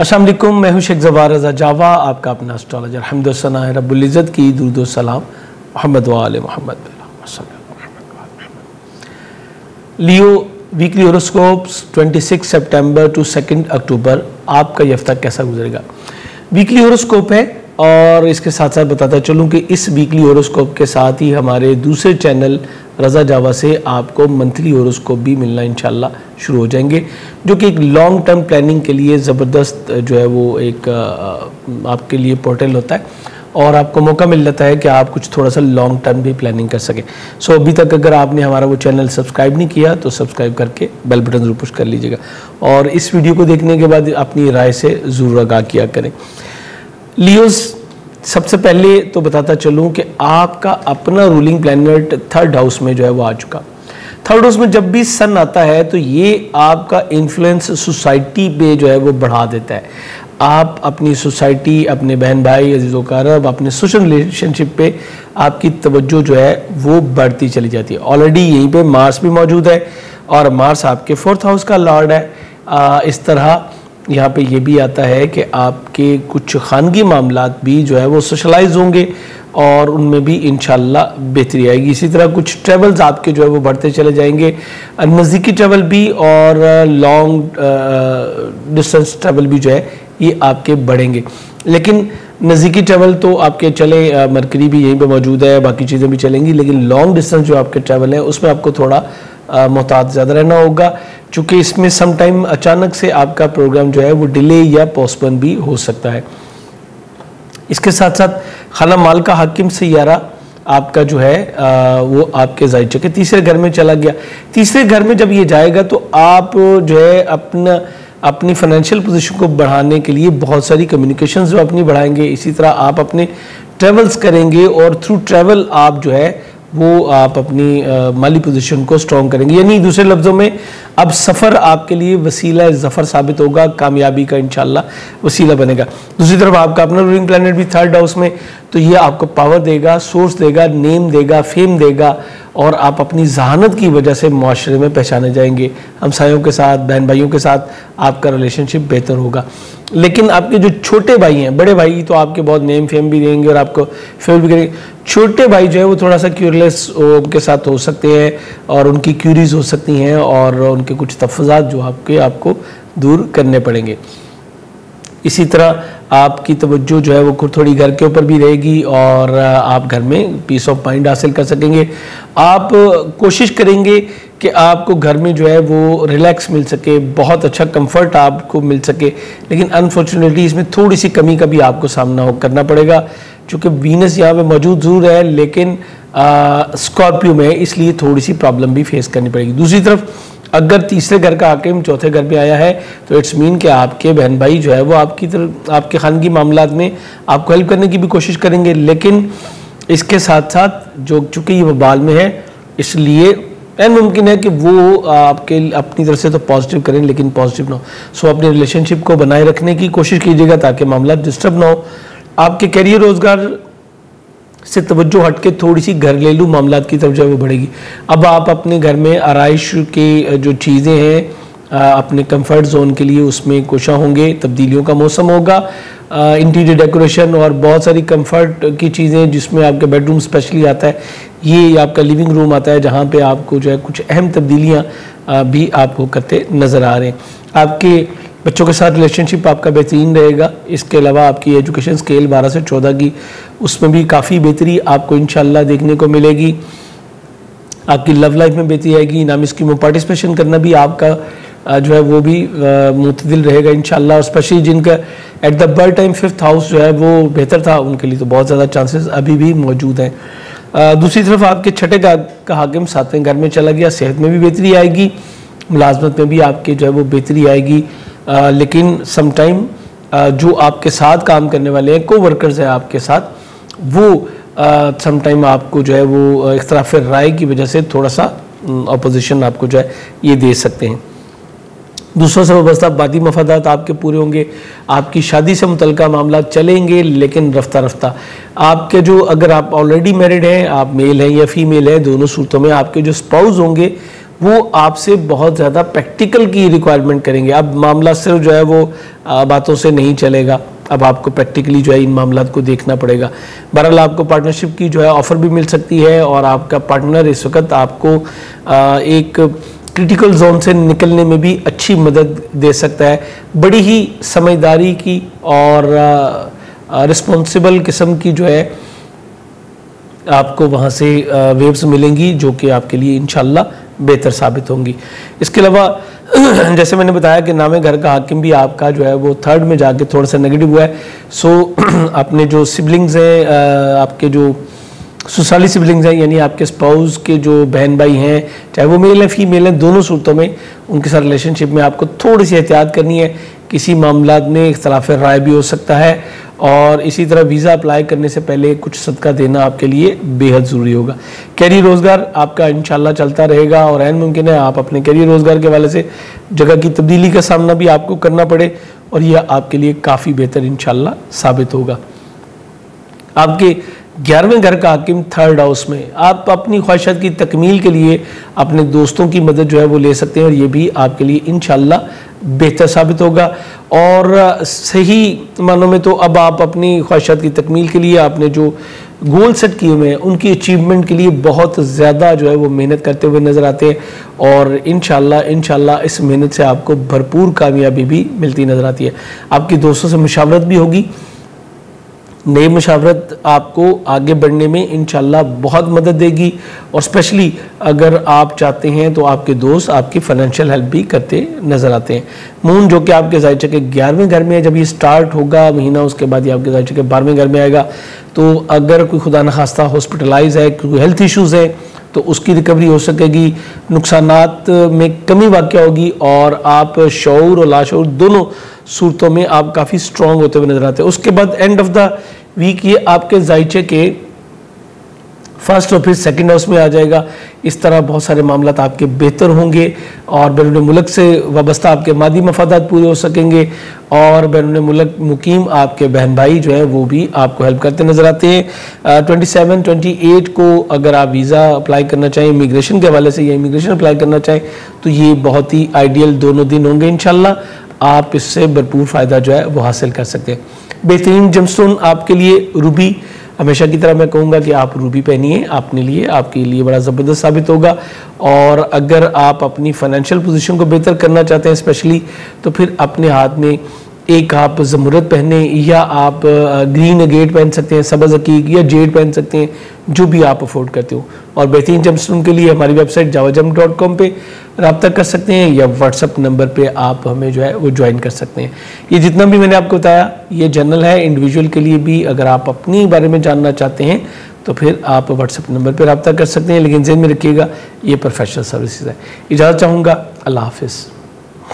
असलम मैं हूँ शेख जवार रजा जावा, आपका अपना एस्ट्रोलॉजर हमदोसना रबुल्ज़त की दुरुद सलाम, मोहम्मद वाल मोहम्मद। लियो वीकली होरोस्कोप्स 26 सितंबर टू 2 अक्टूबर आपका ये हफ़्ता कैसा गुजरेगा? वीकली होरोस्कोप है और इसके साथ साथ बताता चलूँ कि इस वीकली होरोस्कोप के साथ ही हमारे दूसरे चैनल रज़ा जावा से आपको मंथली होरोस्कोप भी मिलना इंशाल्लाह शुरू हो जाएँगे जो कि एक लॉन्ग टर्म प्लानिंग के लिए ज़बरदस्त जो है वो एक आपके लिए पोर्टल होता है और आपको मौका मिल जाता है कि आप कुछ थोड़ा सा लॉन्ग टर्म भी प्लानिंग कर सकें। सो so, अभी तक अगर आपने हमारा वो चैनल सब्सक्राइब नहीं किया तो सब्सक्राइब करके बेल बटन ज़रूर पुश कर लीजिएगा। और इस वीडियो को देखने के बाद अपनी राय से ज़रूर आगाह किया करें। लियोस सबसे पहले तो बताता चलूँ कि आपका अपना रूलिंग प्लैनेट थर्ड हाउस में जो है वो आ चुका। थर्ड हाउस में जब भी सन आता है तो ये आपका इन्फ्लुएंस सोसाइटी पे जो है वो बढ़ा देता है। आप अपनी सोसाइटी अपने बहन भाई अज़ीज़ कारब अपने सोशल रिलेशनशिप पे आपकी तवज्जो जो है वो बढ़ती चली जाती है। ऑलरेडी यहीं पे मार्स भी मौजूद है और मार्स आपके फोर्थ हाउस का लॉर्ड है। आ, इस तरह यहाँ पे ये भी आता है कि आपके कुछ खानगी मामला भी जो है वो सोशलाइज होंगे और उनमें भी इन बेहतरी आएगी। इसी तरह कुछ ट्रेवल्स आपके जो है वो बढ़ते चले जाएँगे। नज़दीकी ट्रेवल भी और लॉन्ग डिस्टेंस ट्रेवल भी जो है ये आपके बढ़ेंगे। लेकिन नज़दीकी ट्रैवल तो आपके चले मरकरी भी यहीं पे मौजूद है, बाकी चीज़ें भी चलेंगी, लेकिन लॉन्ग डिस्टेंस जो आपके ट्रैवल है, उसमें आपको थोड़ा मोहतात ज़्यादा रहना होगा। चूँकि इसमें सम टाइम अचानक से आपका प्रोग्राम जो है वो डिले या पोस्टपोन भी हो सकता है। इसके साथ साथ खाना माल का हाकिम सैारा आपका जो है आ, वो आपके जायचे के तीसरे घर में चला गया। तीसरे घर में जब ये जाएगा तो आप जो है अपना अपनी फाइनेंशियल पोजीशन को बढ़ाने के लिए बहुत सारी कम्युनिकेशंस जो अपनी बढ़ाएँगे। इसी तरह आप अपने ट्रेवल्स करेंगे और थ्रू ट्रेवल आप जो है वो आप अपनी माली पोजीशन को स्ट्रॉन्ग करेंगे। यानी दूसरे लफ्ज़ों में, अब सफ़र आपके लिए वसीला जफ़र साबित होगा, कामयाबी का इनशाला वसीला बनेगा। दूसरी तरफ़ आपका अपना रूलिंग प्लानट भी थर्ड हाउस में तो ये आपको पावर देगा सोर्स देगा नेम देगा फेम देगा, और आप अपनी जहानत की वजह से माशरे में पहचाने जाएँगे। हमसायों के साथ, बहन भाइयों के साथ आपका रिलेशनशिप बेहतर होगा। लेकिन आपके जो छोटे भाई हैं, बड़े भाई तो आपके बहुत नेम फेम भी देंगे और आपको फेम भी करेंगे। छोटे भाई जो है वो थोड़ा सा क्यूरलेस उनके साथ हो सकते हैं और उनकी क्यूरीज हो सकती हैं और उनके कुछ तफजात जो आपके, आपको दूर करने पड़ेंगे। इसी तरह आपकी तवज्जो जो है वो थोड़ी घर के ऊपर भी रहेगी और आप घर में पीस ऑफ़ माइंड हासिल कर सकेंगे। आप कोशिश करेंगे कि आपको घर में जो है वो रिलैक्स मिल सके, बहुत अच्छा कंफर्ट आपको मिल सके, लेकिन अनफॉर्चुनेटली इसमें थोड़ी सी कमी का भी आपको सामना हो, करना पड़ेगा चूँकि वीनस यहाँ पे मौजूद ज़रूर है, लेकिन स्कॉर्पियो में इसलिए थोड़ी सी प्रॉब्लम भी फेस करनी पड़ेगी। दूसरी तरफ़, अगर तीसरे घर का हाकिम चौथे घर पे आया है तो इट्स मीन कि आपके बहन भाई जो है वो आपकी तरफ़, आपके खानगी मामला में आपको हेल्प करने की भी कोशिश करेंगे, लेकिन इसके साथ साथ जो, चूँकि ये वबाल में है, इसलिए एन मुमकिन है कि वो आपके अपनी तरफ़ से तो पॉजिटिव करें, लेकिन पॉजिटिव ना हो। सो अपने रिलेशनशिप को बनाए रखने की कोशिश कीजिएगा ताकि मामला डिस्टर्ब ना हो। आपके करियर रोज़गार से तवज्जो हट के थोड़ी सी घरेलू मामला की तरफ़ जो वो बढ़ेगी। अब आप अपने घर में आरइश की जो चीज़ें हैं अपने कंफर्ट जोन के लिए उसमें कोशा होंगे, तब्दीलियों का मौसम होगा। इंटीरियर डेकोरेशन और बहुत सारी कंफर्ट की चीज़ें जिसमें आपके बेडरूम स्पेशली आता है, ये आपका लिविंग रूम आता है जहाँ पे आपको जो है कुछ अहम तब्दीलियाँ भी आपको करते नज़र आ रहे हैं। आपके बच्चों के साथ रिलेशनशिप आपका बेहतरीन रहेगा। इसके अलावा आपकी एजुकेशन स्केल 12 से 14 की, उसमें भी काफ़ी बेहतरी आपको इन देखने को मिलेगी। आपकी लव लाइफ में बेहतरी आएगी नाम इसकी पार्टिसिपेशन करना भी आपका जो है वो भी मुतदिल रहेगा इन और स्पेशली जिनका at the birth time fifth house जो है वो बेहतर था उनके लिए तो बहुत ज़्यादा चांसेस अभी भी मौजूद हैं। दूसरी तरफ़ आपके छठे का का हाकिम सातवें घर में चला गया सेहत में भी बेहतरी आएगी मुलाजमत में भी आपके जो है वो बेहतरी आएगी। आ, लेकिन समटाइम जो आपके साथ काम करने वाले हैं को वर्कर्स हैं आपके साथ वो समटाइम आपको जो है वो फिर राय की वजह से थोड़ा सा अपोजिशन आपको जो है ये दे सकते हैं। दूसरों से वाबस्ता बादी मफादात आपके पूरे होंगे। आपकी शादी से मुतल मामला चलेंगे, लेकिन रफ्ता रफ्ता। आपके जो अगर आप ऑलरेडी मैरिड हैं, आप मेल हैं या फीमेल हैं, दोनों सूरतों में आपके जो स्पाउस होंगे, वो आपसे बहुत ज़्यादा प्रैक्टिकल की रिक्वायरमेंट करेंगे। अब मामला सिर्फ़ जो है वो बातों से नहीं चलेगा। अब आपको प्रैक्टिकली जो है इन मामला को देखना पड़ेगा। बहरहाल आपको पार्टनरशिप की जो है ऑफ़र भी मिल सकती है और आपका पार्टनर इस वक्त आपको एक क्रिटिकल जोन से निकलने में भी अच्छी मदद दे सकता है। बड़ी ही समझदारी की और रिस्पॉन्सिबल किस्म की जो है, आपको वहाँ से वेव्स मिलेंगी जो कि आपके लिए इनशाला बेहतर साबित होंगी। इसके अलावा, जैसे मैंने बताया कि नामे घर का हाकिम भी आपका जो है, वो थर्ड में जाके थोड़ा सा नेगेटिव हुआ है। सो अपने जो सिबलिंग्स हैं आपके जो सुसाली सिबलिंग्स हैं, यानी आपके स्पाउस के जो बहन भाई हैं, चाहे वो मेल हैं फीमेल हैं, दोनों सूरतों में उनके साथ रिलेशनशिप में आपको थोड़ी सी एहतियात करनी है। किसी मामला में इख्तलाफ राय भी हो सकता है और इसी तरह वीज़ा अप्लाई करने से पहले कुछ सदका देना आपके लिए बेहद ज़रूरी होगा। कैरियर रोज़गार आपका इंशाल्लाह चलता रहेगा और एन मुमकिन है आप अपने कैरियर रोज़गार के वाले से जगह की तब्दीली का सामना भी आपको करना पड़े और यह आपके लिए काफ़ी बेहतर इंशाल्लाह साबित होगा। आपके ग्यारहवें घर का हाकिम थर्ड हाउस में। आप अपनी ख्वाहिशात की तकमील के लिए अपने दोस्तों की मदद जो है वो ले सकते हैं और ये भी आपके लिए इन बेहतर साबित होगा। और सही मानों में तो अब आप अपनी ख्वाहिशात की तकमील के लिए आपने जो गोल सेट किए हुए हैं, उनकी अचीवमेंट के लिए बहुत ज़्यादा जो है वो मेहनत करते हुए नज़र आते हैं और इन इनशाला इस मेहनत से आपको भरपूर कामयाबी भी मिलती नज़र आती है। आपकी दोस्तों से मुशावरत भी होगी। नई मशावरत आपको आगे बढ़ने में इन बहुत मदद देगी। और स्पेशली अगर आप चाहते हैं तो आपके दोस्त, आपकी फाइनेंशियल हेल्प भी करते नज़र आते हैं। मून जो कि आपके जायचे के ग्यारहवें घर में है, जब ये स्टार्ट होगा, महीना उसके बाद ये आपके जायचे के बारहवें घर में आएगा। तो अगर कोई खुदा नखास्ता हॉस्पिटलाइज है, कोई हेल्थ इशूज़ है तो उसकी रिकवरी हो सकेगी नुकसान में कमी वाक़ होगी और आप शौर और लाशौर दोनों सूरतों में आप काफ़ी स्ट्रॉन्ग होते हुए नज़र आते हैं। उसके बाद एंड ऑफ़ द वीक ये आपके जायचे के फ़र्स्ट और फिर सेकेंड हाउस में आ जाएगा। इस तरह बहुत सारे मामला आपके बेहतर होंगे और बैरून मुल्क से वाबस्ता आपके मादी मफादात पूरे हो सकेंगे और बैरून मुल्क मुकीम आपके बहन भाई जो हैं वो भी आपको हेल्प करते नज़र आते हैं। ट्वेंटी सेवन ट्वेंटी एट को अगर आप वीज़ा अप्लाई करना चाहें इमिग्रेशन के हवाले से या इमिग्रेशन अप्लाई करना चाहें तो ये बहुत ही आइडियल दोनों दिन होंगे इन आप इससे भरपूर फ़ायदा जो है वो हासिल कर सकते हैं। बेहतरीन जमस्टोन आपके लिए रूबी। हमेशा की तरह मैं कहूँगा कि आप रूबी पहनिए अपने लिए, आपके लिए बड़ा ज़बरदस्त साबित होगा। और अगर आप अपनी फाइनेंशियल पोजीशन को बेहतर करना चाहते हैं स्पेशली तो फिर अपने हाथ में एक आप जमूरत पहने या आप ग्रीन गेट पहन सकते हैं, सबज अकीक या जेड पहन सकते हैं, जो भी आप अफोर्ड करते हो। और बेहतरीन जमस्टून के लिए हमारी वेबसाइट जावाजम डॉट कॉम पर रबता कर सकते हैं या व्हाट्सअप नंबर पे आप हमें जो है वो ज्वाइन कर सकते हैं। ये जितना भी मैंने आपको बताया, ये जनरल है इंडिविजुअल के लिए भी अगर आप अपने बारे में जानना चाहते हैं तो फिर आप व्हाट्सअप नंबर पर रबता कर सकते हैं, लेकिन जेन में रखिएगा, ये प्रोफेशनल सर्विसेज़ है। इजाज़त चाहूँगा, अल्लाह हाफिज़।